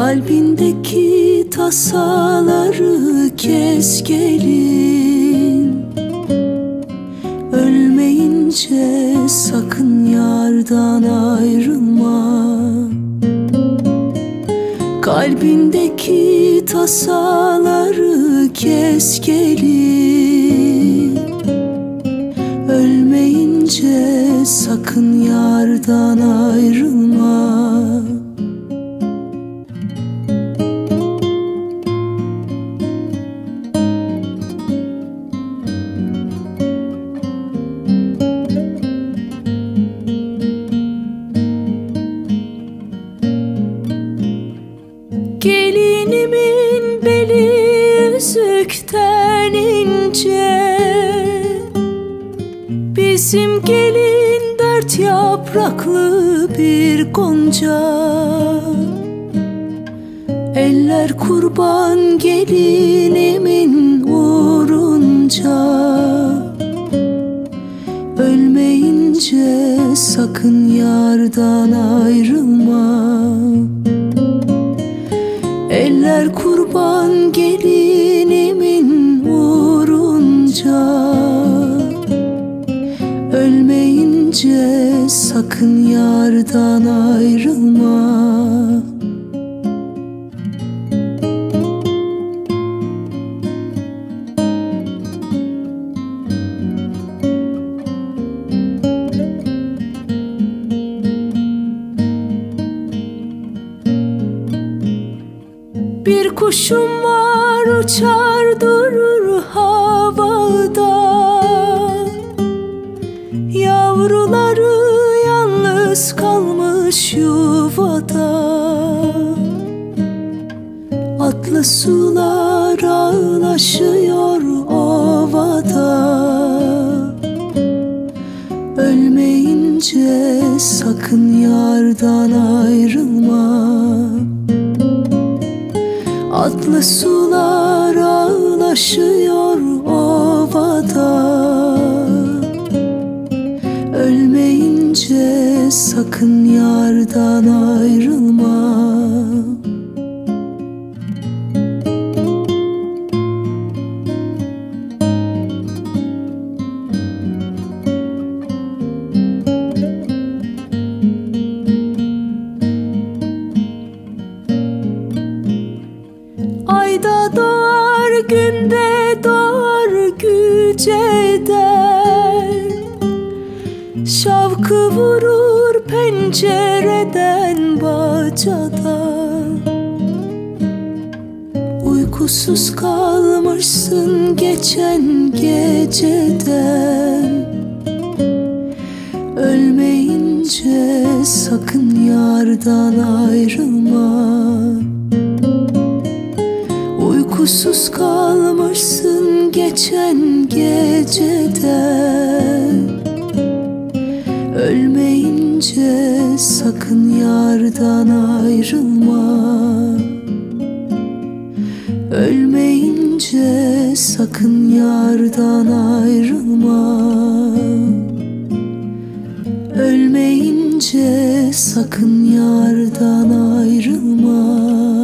Kalbindeki tasaları kes gelin. Ölmeyince sakın yardan ayrılma. Kalbindeki tasaları kes gelin. Ölmeyince sakın yardan ayrılma yüzükten ince Bizim gelin dört yapraklı bir gonca. Eller kurban gelinimin uğrunca. Ölmeyince sakın yardan ayrılma. Eller kurban gelinimin Ölmeyince sakın yardan ayrılma. Bir kuşum var uçar durur yuvada Atlı sular ağlaşıyor ovada Ölmeyince sakın yardan ayrılma. Atlı sular ağlaşıyor ovada Ölmeyince sakın yardan ayrılma. Ayda doğar günde doğar güceden Şavkı vurur pencereden bacadan. Uykusuz kalmışsın geçen geceden. Ölmeyince sakın yardan ayrılma. Uykusuz kalmışsın geçen geceden Ölmeyince sakın yardan ayrılma. Ölmeyince sakın yardan ayrılma. Ölmeyince sakın yardan ayrılma